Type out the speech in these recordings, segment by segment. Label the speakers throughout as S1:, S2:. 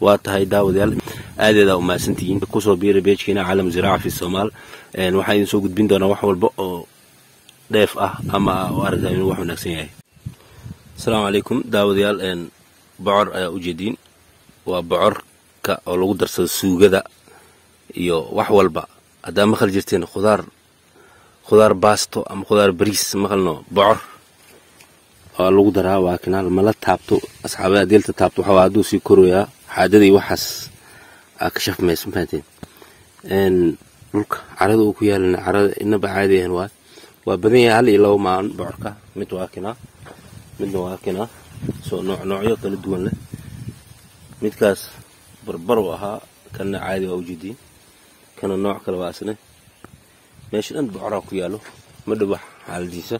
S1: waa tahay daawadayaal aadeedaa u mahadsantihiin ku soo biira beejkiina caalam ziraaca fi soomaal. Waxaan idin soo gudbin doonaa wax walba oo dheef ah ama u aragtaa inuu wax wanaagsan yahay. Asalaamu calaykum daawadayaal bocor ayaa ujeediin waa bocorka oo lagu darsado suugada iyo wax walba. Haddaa maqal jirteen khudaar khudaar baasto ama khudaar bariis maqalno bocor waa lagu daraa waa kinaal mala taabto asxaabada deelta taabto waxaa hadduu sii koroyaa xaadadii waxaas aa ka shafmayso mafahateen dhulka carada uu ku yaalana carada inaba caadi ahan waay waa badan yahay hal iyo laba maalin bocorka mid waa kinaa midna waa kinaa soo nooc noocyo kala duwan leh. Midkaas barbar u ahaa kana caadi waa ujeediin kana nooc kale waa asne meesha dhan bocoraa ku yaalo ma dhawax xaaladiisa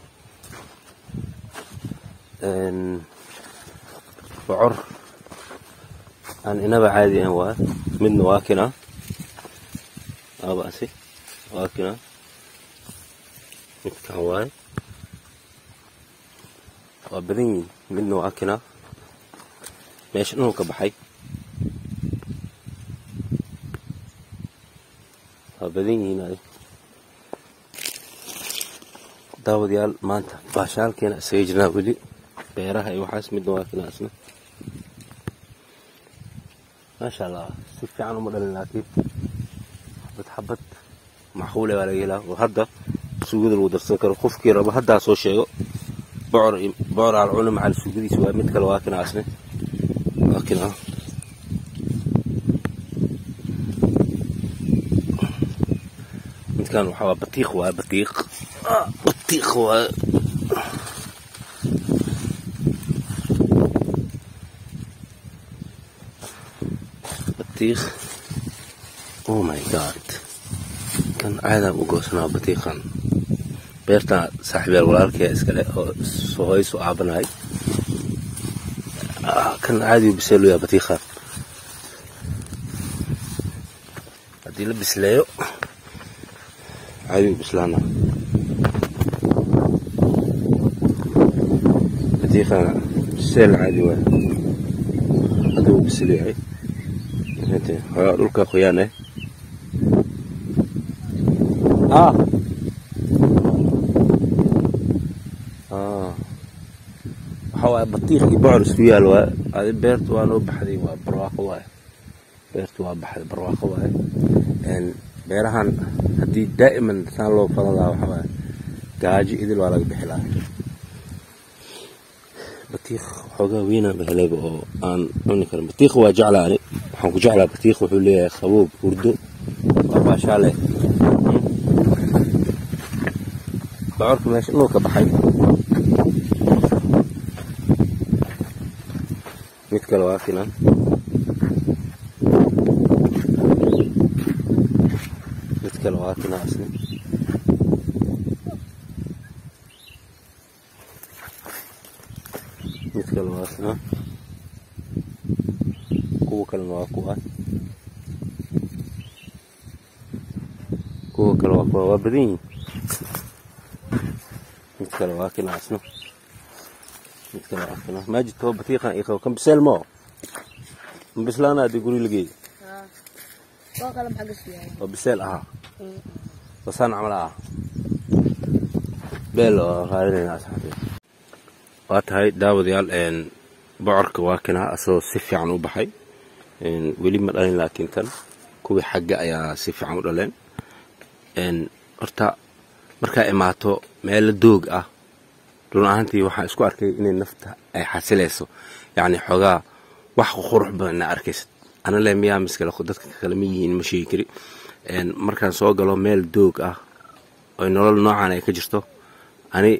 S1: بعر أن إنبع عادي هو من واكنا أباسي واكنا متكواي وبرين من واكنا ماشي نوك بحي وبرين هنا. داود يال مانتا. باشال كينا سيجنا بلي beeraha iyo waxaas midna waa kinaa isna maasha allah si fiican uma dhalin laakiin xabad xabad maxquule baa laga helaa oo hadda suugada lagu darsan karo qofkii rabo haddaa soo sheego bocor bocor alcuna macal suugadiisa waa mid kale waa kinaa isne waa kinaa midkan waxaa waa batiiq waa batiiq batiiq waa batiiq oh my god. Kan caadaan u goosanaa batiiqan beertan saaxiibyaal walaalkaya iskale oo sohoysu aabanahay kan caadigu biseeluyaa batiiqan haddii la bisleeyo caadigu bislaana batiiqan biseel caadi waay hadduu bisel yahay xogaa dhulka qoyaan eh ah waxa waaye batiiq iyo bocor isku yaal waay adi beertu waa noo baxday waa barwaaqo waaye beertu waa baxday barwaaqo waaye beerahan haddii daa'iman saan loo faladaa waxa waaye gaajo idil waa laga bixi lahaa بطيخ حوجا وينا بهلاب أو أنا أمني كرم. بطيخ وجعله أنا حوجا جعلة بطيخ وحلي خبوب وردو. ما شاء الله بعرف ماش إنه كبحي. متكلوا فينا متكلوا فينا أصلًا. Kuwa kalena waa kuwa kuwa kale waa kuwa waa badan yihiin mid kale waa kina asna mid kale waa kina maajid koo batiiqan iqaw kan biseel moo ma bislaana haddii guri lageey oo biseel ahaa wasaan camal ah beel oo qaadanayna asxaabi waa tahay daawadayaal bocorka waa kinaa asagoo si fiican u baxay weli ma dhalin laakiin tan kuwii xagga ayaa si fiican u dhaleen. Horta markaa imaato meelo doog ah. Run ahaantii waxaan isku arkay inay nafta ay xasilayso yacni xoogaa wax qurux badan ina arkaysa ana le miyaa miskale dadka kale ma yihiin ma sheegi kari. Markaan soo galo meel doog ah oy nolol noocan ay ka jirto ani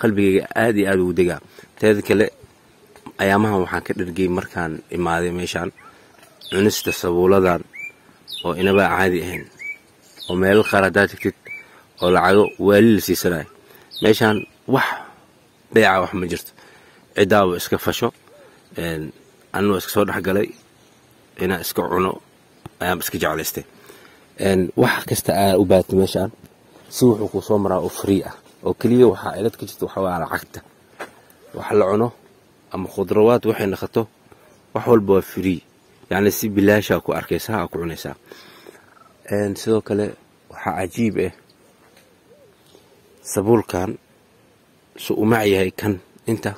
S1: qalbigayga aad iyo aad ugu degaa. Teeda kale ayaamahan waxaan ka dhargey markaan imaaday meeshaan cunista sabuuladan oo inabaa caadi ahayn oo meelo qaar haddaad tagtid oo lacago waali la siisanayo meeshaan wax beeca wax ma jirto. Ciddaaba iska fasho anuu iska soo dhexgalay inaan iska cuno ayaanba iska jeclaystay. Wax kasta aa u baata meeshaan. Si wuxuu kuu soo maraa oo free ah. Oo keliya waxaa cilad ka jirta waxaa waa lacagta. Wax la cuno ama khudrawaad waxay naqato wax walba waa free yacni si bilaashaa ku arkaysaa aa ku cunaysaa sidoo kale waxaa cajiib ah sabuulkan su umac yahay kan inta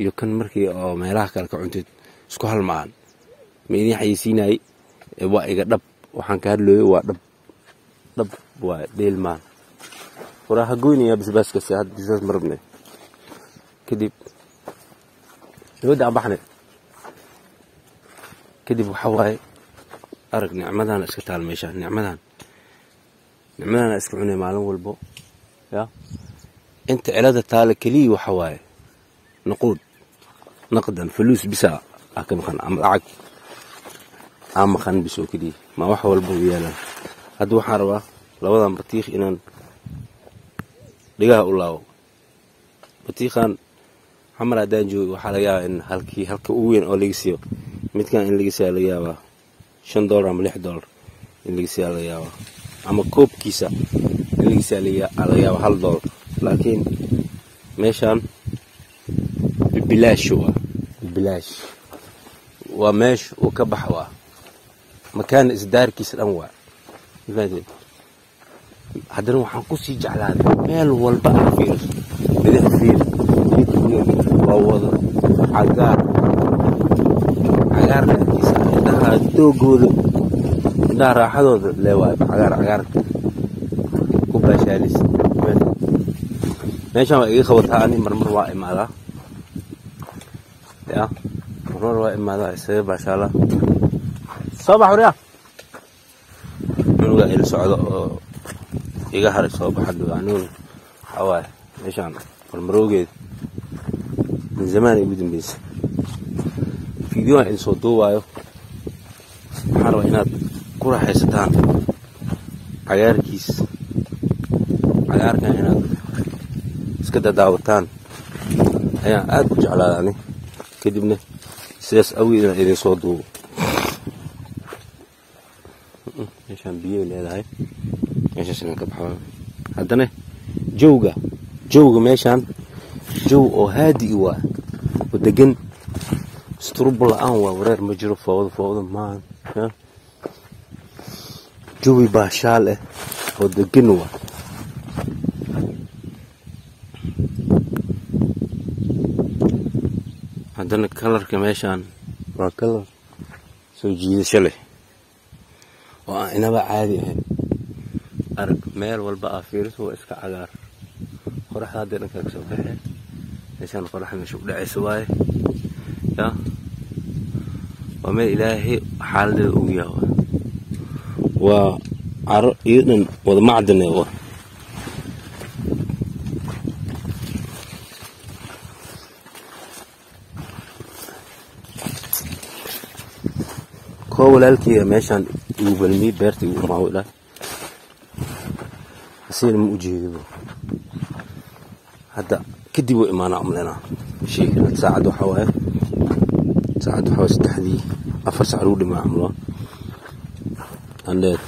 S1: iyo kan markii oo meelaha kale ka cuntid isku hal maahan ma waa iga dhab. Waxaan ka hadlooyo waa dhab. Dhab waa dheel maan waraa ha goynayaa basbaaskasi had basbaas ma rabne kadib dibadda aan baxne kadib waxa waaye arag nicmadana iska taal meesha nicmadan. Nicmadana iska cunay maalin walbo ya. Inta cilada taale keliya waxa waaye naquud naqdan fuluus bisa aa ka maqan ama lacag aa maqan bis oo keliya. Ma wax walba u yaalaan hadda waxaan rabaa labadan batiikh inaan dhigaha u laabo. Batiikhan xamar haddaan joogo waxaa laga yaabaa in halkii halka ugu weyn oo laga siiyo midkan in laga siiyaa laga yaabaa shan dollar ama lix dollar in laga siiyaa laga yaabaa ama koobkiisa in laga siiyaa laga yaabaa hal dollar laakiin meeshaan bilaash waa bilaash waa meesha uu ka bax waa makaana isdaarkiisa dhan waa haddana waxaan ku sii jeclaaday meel walba aa fiiriso bidix fiir waa wada cagaar cagaar. Dhexdiisa indhaha doogooda indhaha raaxadooda leewaay cagaar cagaar. Ku baashaalis meeshaan waa iga qabataa ani marmar waa imaadaa. Ya marmar waa imaadaa isaga baashaalaa soo bax waryaa cunuga ila socdo oo iga haray soo baxa dhow aniguna waxaa waaye meeshaan marmaroogeeda min zamaan ugu dambeysay fiidiyooan idin soo duubaayo. Waxaan rabaa inaad ku raaxaysataan cagaarkiis cagaarkan inaad iska dadaawataan ayaan aad u jeclaadaani kadibna sidaas awgeed inaan idin soo duubo. Meeshaan biyay leedahay. Meeshaas inaan ka baxo. Haddana jowga jowga meeshaan jow oo haadi waa oo degan strubo la'aan waa wareer ma jiro foowda foowda maan jawi baashaal ah oo degan waa. Haddana kalarka meeshaan waa kalar soo jiidasho leh oo aan inaba caadi ahayn. Arag meel walba aa fiiriso waa iska cagaar. Qoraxda hadday dhankaa ka soo baxee meeshaan qoraxda meesha u dhacaysa waaye ya ومال إلهي حال ده وياه وعر يدنا والمعدن هو كوالالكي يوبل مي بيرتي ومعولة أصير مجيبه هذا كدي وإمانة عملنا شيء نتساعدو حوالي saacad waxaa saddexdii afar sac lagu dhimaa amlo andheed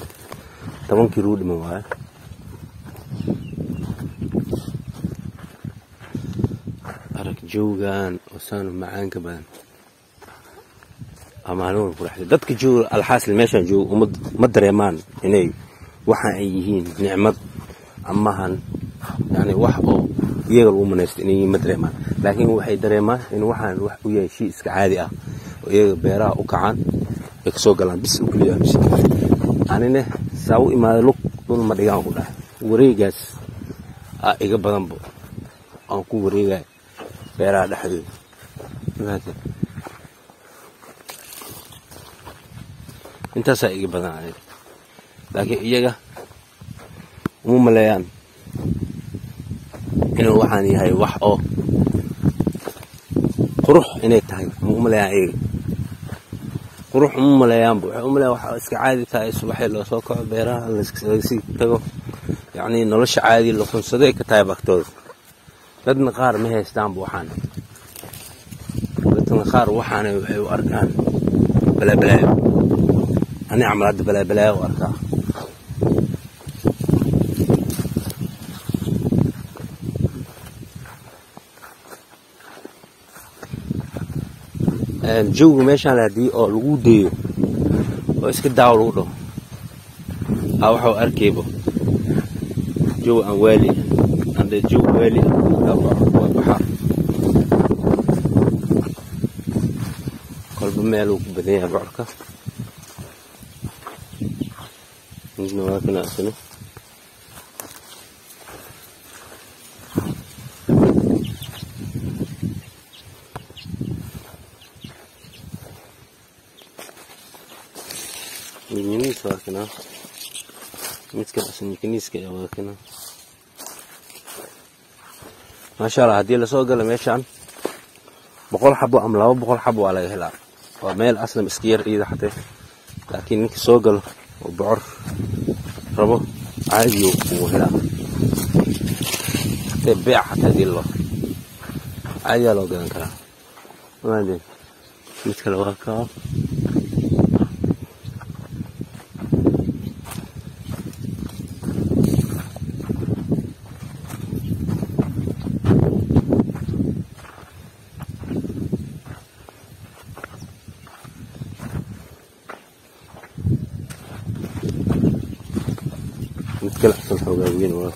S1: tobankii lagu dhima waaye arag joogan oo saanu macaanka badan maalin walba kuraxda dadka jooga alxaasil meeshaan jooga ma dareemaan inay waxaan ay yihiin nicmad amahan yani wax oo iyaga lagu manaysto inay ma dareemaan. Laakiin waxay dareemaan in waxaan wax u yahay shay iska caadi ah oo iyaga beeraha u kacaan ay ka soo galaan bis u saa u imaada lug dhul ma dhigaan ku dhahay. Wareegaas aa iga badanba aan ku wareegay beeraha dhexdooda intaasaa iga badan laakiin iyaga uma maleeyaan inuu waxaan yahay wax oo qurux inay tahay ma u maleeyaan iyaga qurux uma maleeyaanba waxay u waxa iska caadi tahay subaxii loo soo kaco beeraha lagasii tago yacnii nolosha caadi la qunsaday ka tahay baktooda dadna qaar ma haystaanba waxaan. Dadna qaar waxaana waxay u arkaan balaabalaayo ani camal hadda balaabalaayo u arkaa daawo lagu dhaho aa waxau arkaybo jow aan waali ande jow waali waa baxaa kolba meeluu ku badan yahay bocorka midna waa kana midnimiis waa kana midka asnikaniiska ayaa waa kana maasha allah haddii la soo galo meeshaan boqol xabo ama laba boqol xabo waa laga helaa waa meel aslam iska yar ciida xatee laakiin ninka soo galo oo bocor rabo caadiyo uu helaa hatee beec xataa haddii loo caadiyaa loo gadan karaa maadeen mid kale waa kaa asan xoogaa weyn waa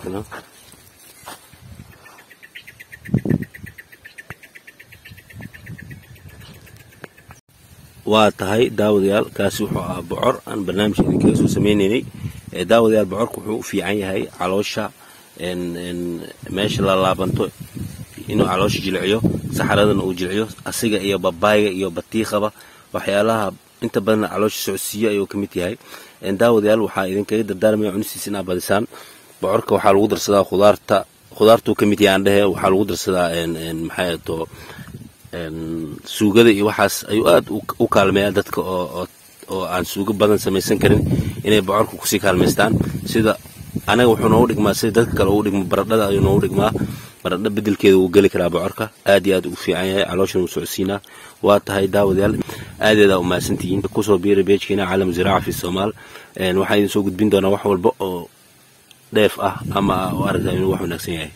S1: waa tahay daawadayaal kaasi wuxuu ahaa bocor aan barnaamij idinkaga soo sameynaynay daawadayaal bocorku wuxuu u fiican yahay caloosha meesha la laabanto inuu caloosha jilciyo saxaradana uu jilciyo asiga iyo babaayga iyo batiiqaba waxyaalaha inta badanna caloosha socodsiiyo ayuu ka mid yahay daawadayaal waxaa idinkaga dardaarmaya cunistiisa inaad badisaan bocorka waxaa lagu darsadaa khudaarta. Khudaartuu ka mid yahay aan dhehe waxaa lagu darsadaa maxay to suugada iyo waxaas ayuu aad u kaalmeeyaa dadka oo oo aan suugo badan samaysan karin inay bocorka ku sii kaalmaystaan. Sida anaga wuxuu noogu dhigmaa sida dadka kale ugu dhigmo baradhada ayuu noogu dhigmaa baradho bedelkeeda wuu geli karaa bocorka. Aad iyo aad ugu fiican yahay. Calooshan wuu socodsiinaa waa tahay daawadayaal aadeedaa umahadsantihiin ku soo biira beejkeena caalam ziraaca fi soomaal. Waxaan idin soo gudbin doonaa wax walba oo dheef ah ama u aragtaa inuu wax wanaagsan yahay